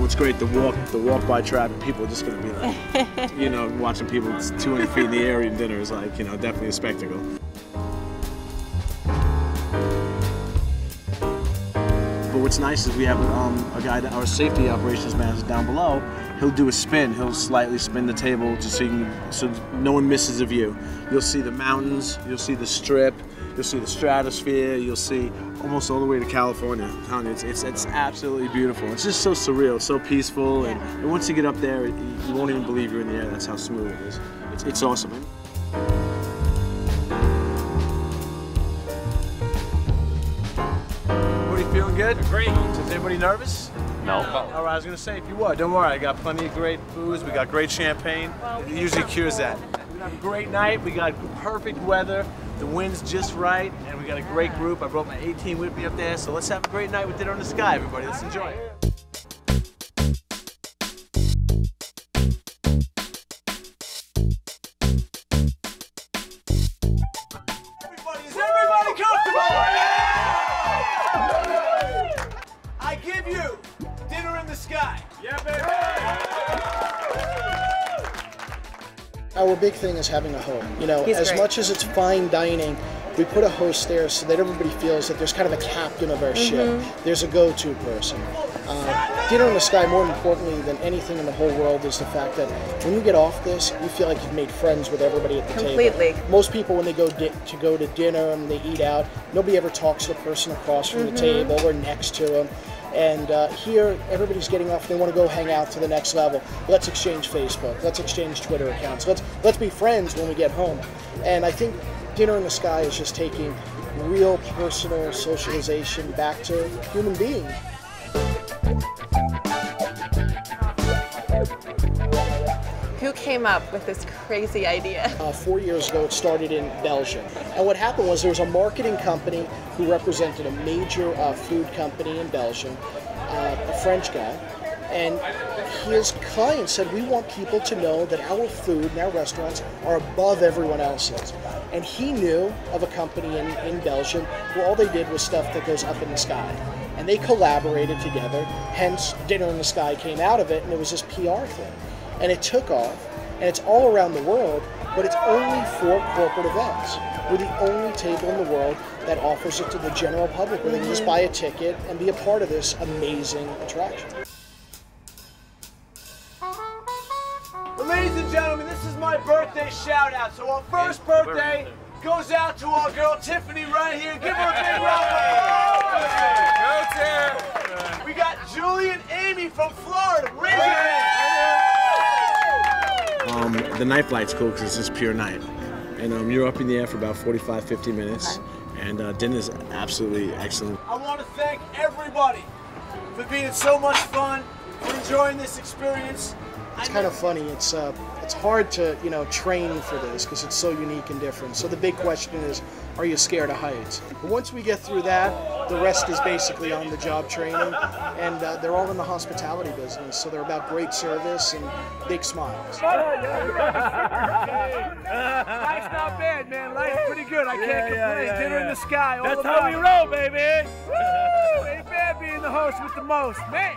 What's great, the walk, the walk by traffic, people are just gonna be like, you know, watching people 200 feet in the air eating dinner is like, you know, definitely a spectacle. But what's nice is we have um, a guy, that, our safety operations manager down below. He'll do a spin. He'll slightly spin the table just so, you can, so no one misses a view. You'll see the mountains. You'll see the strip. You'll see the stratosphere. You'll see almost all the way to California. It's, it's, it's absolutely beautiful. It's just so surreal, so peaceful, and, and once you get up there, you won't even believe you're in the air. That's how smooth it is. It's, it's awesome. Everybody feeling good? Great. Is everybody nervous? No. All right, I was gonna say, if you were, don't worry. I got plenty of great booze. We got great champagne. It usually cures that. We have a great night. We got perfect weather. The wind's just right, and we got a great group. I brought my 18 with me up there, so let's have a great night with Dinner in the Sky, everybody. Let's enjoy. Comfortable? I give you Dinner in the Sky. Yeah, Our big thing is having a home. You know, He's as great. much as it's fine dining, we put a host there so that everybody feels that there's kind of a captain of our ship. Mm-hmm. There's a go-to person. Uh, Dinner in the Sky, more importantly than anything in the whole world, is the fact that when you get off this, you feel like you've made friends with everybody at the Completely. table. Most people, when they go di- to go to dinner and they eat out, nobody ever talks to the person across from Mm-hmm. the table or next to them. And uh, here, everybody's getting off. They want to go hang out to the next level. Let's exchange Facebook. Let's exchange Twitter accounts. Let's let's be friends when we get home. And I think Dinner in the Sky is just taking real personal socialization back to human beings. Came up with this crazy idea? Uh, four years ago, it started in Belgium. And what happened was there was a marketing company who represented a major uh, food company in Belgium, uh, a French guy. And his client said, We want people to know that our food and our restaurants are above everyone else's. And he knew of a company in, in Belgium where all they did was stuff that goes up in the sky. And they collaborated together, hence, Dinner in the Sky came out of it, and it was this PR thing. And it took off, and it's all around the world, but it's only for corporate events. We're the only table in the world that offers it to the general public where they can just buy a ticket and be a part of this amazing attraction. Ladies and gentlemen, this is my birthday shout out. So our first birthday goes out to our girl Tiffany right here. Give her a big round of applause. We got Julie and Amy from Florida. The night flight's cool because it's just pure night. And um, you're up in the air for about 45, 50 minutes. And uh, dinner's absolutely excellent. I want to thank everybody for being so much fun, for enjoying this experience. It's kind of funny. It's uh, it's hard to you know train for this because it's so unique and different. So the big question is, are you scared of heights? But once we get through that, the rest is basically on the job training, and uh, they're all in the hospitality business. So they're about great service and big smiles. Life's not bad, man. Life's pretty good. I can't yeah, complain. yeah, Dinner in the sky. All That's about how we roll, baby. Woo! Ain't bad being the host with the most, man.